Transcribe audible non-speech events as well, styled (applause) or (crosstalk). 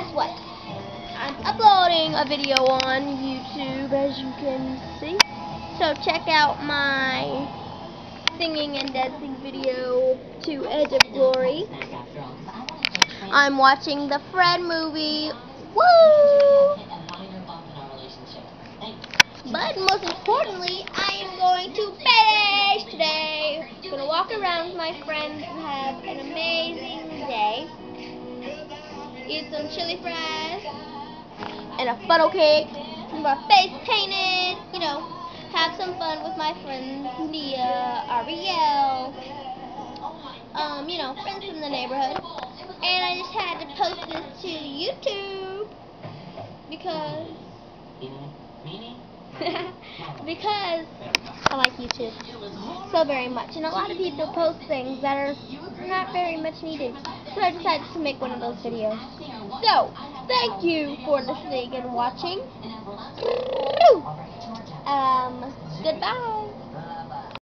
Guess what? I'm uploading a video on YouTube, as you can see. So check out my singing and dancing video to Edge of Glory. I'm watching the Fred movie. Woo! But most importantly, I am going to Beige today. Gonna walk around with my friends and have an amazing day. Some chili fries and a funnel cake. Some our face painted. You know, have some fun with my friends Nia, Ariel, um, you know, friends from the neighborhood. And I just had to post this to YouTube because (laughs) because I like YouTube so very much. And a lot of people post things that are not very much needed. So I decided to make one of those videos. So, thank you for listening and watching. Um, goodbye.